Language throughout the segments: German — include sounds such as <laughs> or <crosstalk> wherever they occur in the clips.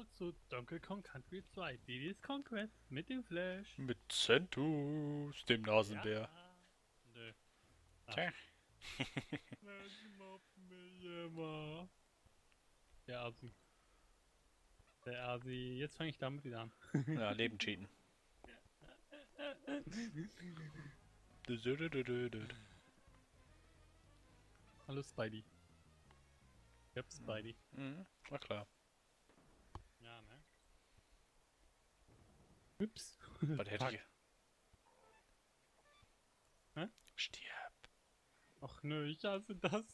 zurück zu Donkey Kong Country 2, Diddy's Conquest mit dem Flash. Mit Centus, dem Nasenbär. Ja. Nö. Tja. <laughs> Der Asi. Der Asi. Jetzt fange ich damit wieder an. Ja, Leben cheaten. Hallo Spidey. Ich hab Spidey. Mhm, na klar. Ja, ne? Ups. Was hätte ich? Hä? Stirb. Ach nö, ich hasse das.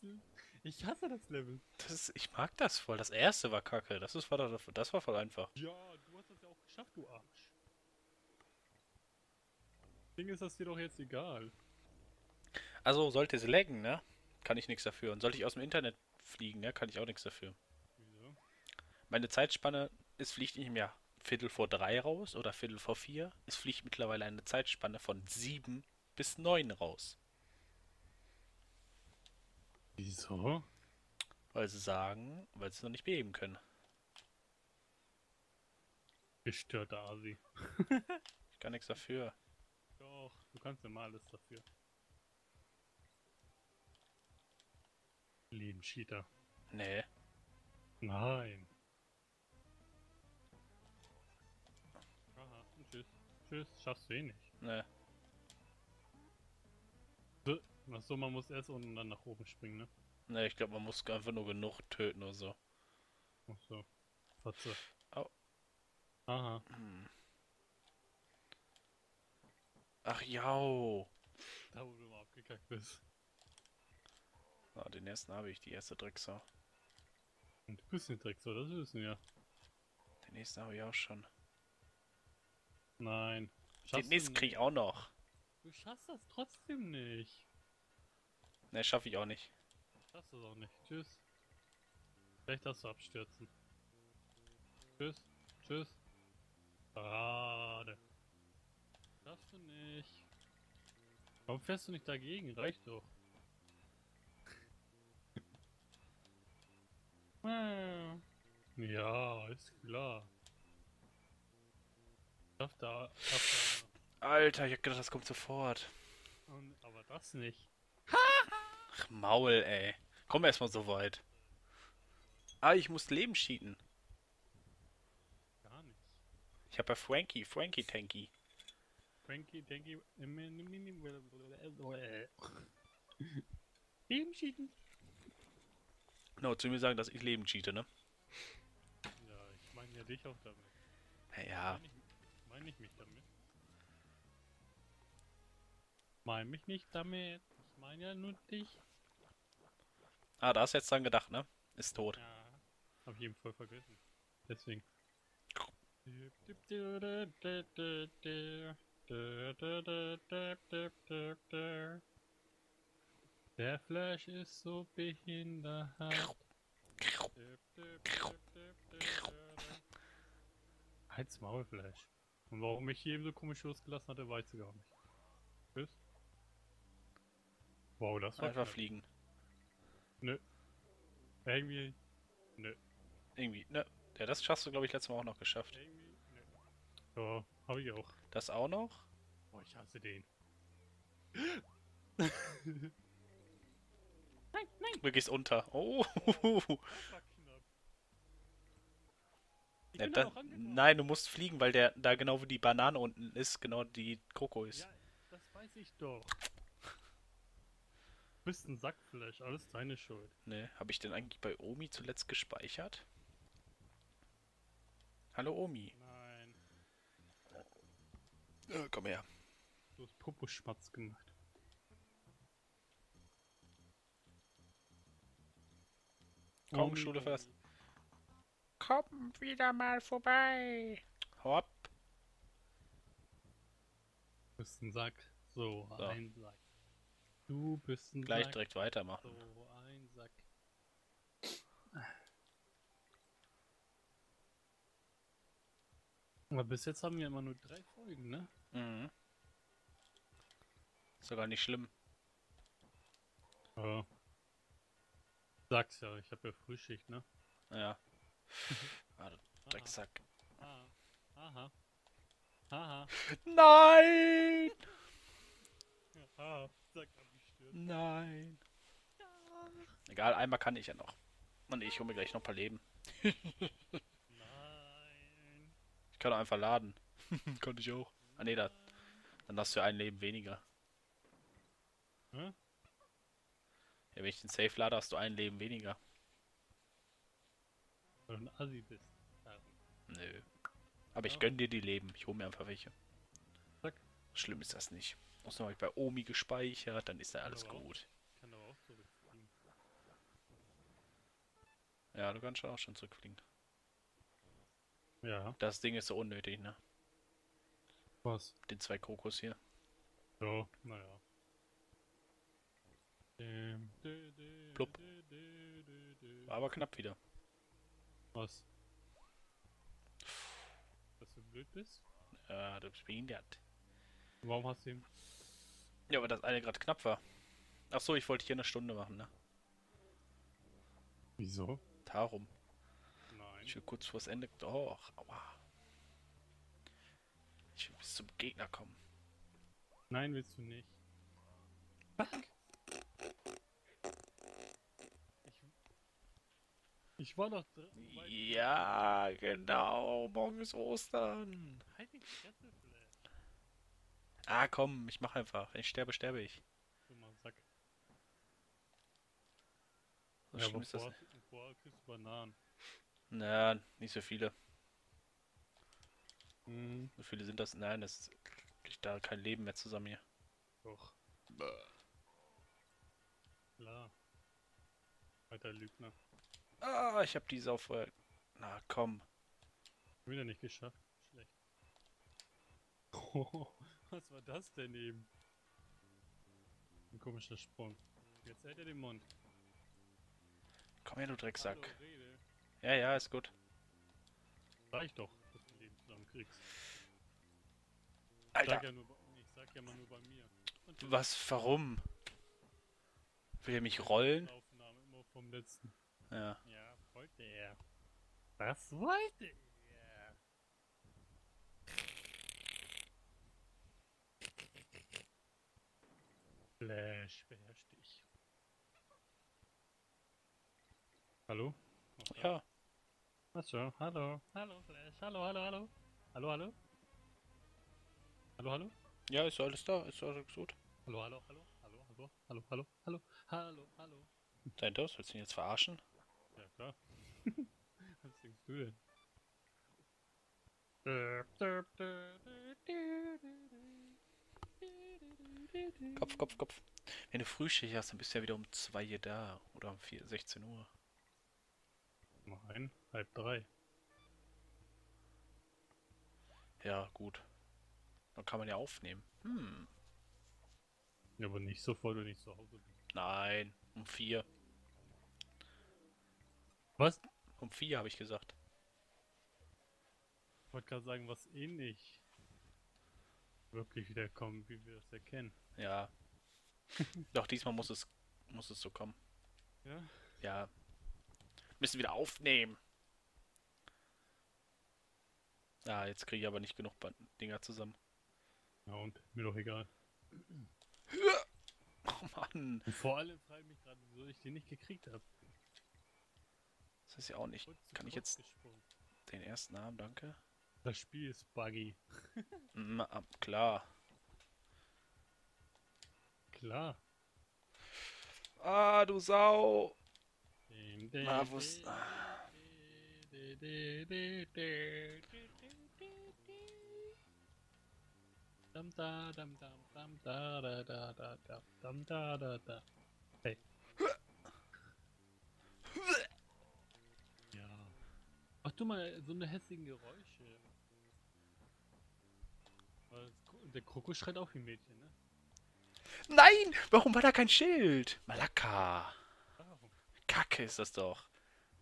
Ich hasse das Level. Das ist, ich mag das voll. Das erste war kacke. Das, ist, war, das war voll einfach. Ja, du hast das ja auch geschafft, du Arsch. Ding ist das dir doch jetzt egal. Also, sollte es laggen, ne? Kann ich nichts dafür. Und sollte ich aus dem Internet fliegen, ne? Kann ich auch nichts dafür. Wieso? Meine Zeitspanne, es fliegt nicht mehr Viertel vor drei raus oder Viertel vor vier. Es fliegt mittlerweile eine Zeitspanne von sieben bis neun raus. Wieso? Weil sie sagen, weil sie es noch nicht beheben können. Gestörter Asi. <laughs> Ich kann nichts dafür. Doch, du kannst immer alles dafür. Leben Cheater. Nee. Nein. Tschüss. Tschüss, schaffst du eh nicht. Nee. So, Ach so, man muss erst unten dann nach oben springen, ne? Nee, ich glaube, man muss einfach nur genug töten oder so. Ach so. Fotze. Au. Aha. Hm. Ach jau. Da wo du mal abgekackt bist. Ah, den ersten habe ich, die erste Drecksau. Und du bist ein Drecksau, das wissen wir. Den nächsten habe ich auch schon. Nein. Den nächsten du krieg ich auch noch. Du schaffst das trotzdem nicht. Ne, schaffe ich auch nicht. Schaffst das auch nicht. Tschüss. Vielleicht darfst du abstürzen. Tschüss. Tschüss. Parade. Schaffst du nicht. Warum fährst du nicht dagegen? Reicht doch. <laughs> Ja, ist klar. Schafft da. Alter, ich hab gedacht, das kommt sofort. Und, aber das nicht. Ach, Maul, ey. Komm erstmal so weit. Ah, ich muss Leben cheaten. Gar nicht. Ich habe bei Frankie, Frankie Tanky. Frankie, Tanky, Leben cheaten. No, zu mir sagen, dass ich Leben cheate, ne? Ja, ich meine ja dich auch damit. Ja, Meine ich, mich damit? Meine mich nicht damit. Ich meine ja nur dich. Ah, da hast du jetzt dran gedacht, ne? Ist tot. Ja, hab ich eben voll vergessen. Deswegen. Der Flash ist so behindert. Halt's Maul, Flash. Und warum mich hier eben so komisch losgelassen hatte, weiß ich gar nicht. Tschüss. Wow, das war Einfach knapp. fliegen. Nö. Irgendwie. Nö. Irgendwie, ne? Ja, das schaffst du, glaube ich, letztes Mal auch noch geschafft. Irgendwie. Nö. Ja, hab ich auch. Das auch noch? Oh, ich hasse den. Du gehst unter. Oh. Ich Ja, bin da, nein, du musst fliegen, weil der da genau wo die Banane unten ist, genau die Kroko ist. Ja, das weiß ich doch. Du bist ein Sackflash, alles deine Schuld. Ne, habe ich denn eigentlich bei Omi zuletzt gespeichert? Hallo Omi. Nein, Äh, komm her. du hast Poposchmatz gemacht. Komm, Omi, Schule fest. Komm wieder mal vorbei. Hopp. Du bist ein Sack. So, So. ein Sack. Du bist ein Gleich Sack. direkt weitermachen. So, ein Sack. Aber bis jetzt haben wir immer nur drei Folgen, ne? Mhm. Ist sogar nicht schlimm. Ja. Sag's ja, ich habe ja Frühschicht, ne? Ja. <laughs> Ah, Drecksack. Aha. Aha. Aha. <laughs> Nein! Aha. Nein. Egal, einmal kann ich ja noch. Und ich hole mir gleich noch ein paar Leben. Nein. Ich kann auch einfach laden. <laughs> Konnte ich auch. Ah nee, da, dann hast du ein Leben weniger. Hä? Ja, wenn ich den Safe lade, hast du ein Leben weniger. Weil du ein Assi bist. Nö. Aber ich Ja. gönn dir die Leben. Ich hole mir einfach welche. Zack. Schlimm ist das nicht. Habe ich bei Omi gespeichert, dann ist da alles Aber auch. gut. Ich kann aber auch zurückfliegen. Ja, du kannst schon auch schon zurückfliegen. Ja. Das Ding ist so unnötig, ne? Was? Den zwei Kokos hier. So, naja. Dä. War aber knapp wieder. Was? Dass du blöd bist? Ja, du bist behindert. Warum hast du ihn? Ja, aber das eine gerade knapp war. Ach so, ich wollte hier eine Stunde machen, ne? Wieso? Darum. Nein. Ich will kurz vors Ende. Doch, aua. Ich will bis zum Gegner kommen. Nein, willst du nicht. Fuck. Ich, war doch drin. Ja, genau. Morgen ist Ostern. Halt die Fresse. Ah, komm, ich mach einfach. Wenn ich sterbe, sterbe ich. Dummer Sack. So ja, ist das. vorher kriegst du Bananen. Na, nicht so viele. Mhm. So viele sind das? Nein, das kriegt da kein Leben mehr zusammen hier. Doch. Klar. Alter Lügner. Ah, ich hab die Sau vorher. Na, komm. Wieder nicht geschafft. Schlecht. <laughs> was war das denn eben? Ein komischer Sprung. Jetzt hält er den Mund. Komm her, du Drecksack. Hallo. Ja, ja, ist gut. Reicht doch, dass du Leben zusammenkriegst. Ich sag, Alter, ja nur, ich sag ja mal nur bei mir. Und was, warum? Will er mich rollen? Aufnahme immer vom letzten. Ja. Ja, wollte er. Was wollte er? Flash, beherrsch dich. Hallo? Da? Ja. Achso, hallo. Hallo, Flash. Hallo, hallo, hallo. Hallo, hallo. Hallo, hallo. Ja, ist alles da, ist alles gut. Hallo, hallo, hallo. Hallo, hallo, hallo, hallo, hallo, hallo, hallo. Dein Dos, willst du ihn jetzt verarschen? Ja, klar. <laughs> Was denkst du denn? Kopf, Kopf, Kopf. Wenn du Frühschicht hast, dann bist du ja wieder um 2 hier da. Oder um 4, 16 Uhr. Nein, halb drei. Ja, gut. Dann kann man ja aufnehmen. Hm. Ja, aber nicht sofort, wenn ich zu Hause bin. Nein, um 4. Was? Um 4 habe ich gesagt. Ich wollte gerade sagen, was eh nicht wirklich wiederkommen, wie wir das erkennen. Ja. <laughs> Doch diesmal muss es muss es so kommen. Ja? Ja. Müssen wieder aufnehmen. Ah, jetzt kriege ich aber nicht genug Band Dinger zusammen. Ja, und mir doch egal. <clears throat> Oh Mann. Und vor allem frage ich mich gerade, wieso ich den nicht gekriegt habe. Das ist ja auch nicht. Kann ich jetzt den ersten haben, danke? Das Spiel ist buggy. Mm, ah, klar. Klar. Ah, du Sau. Na, wo ist- Dam da dam dam dam da da da da da dam da da da. Hey. Du mal so eine hässigen Geräusche. Der Krokus schreit auch wie ein Mädchen, ne? Nein! Warum war da kein Schild? Malaka. Warum? Kacke ist das doch.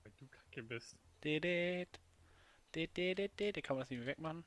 Weil du kacke bist. Dedet. Dedet. Kann man das nicht mehr wegmachen?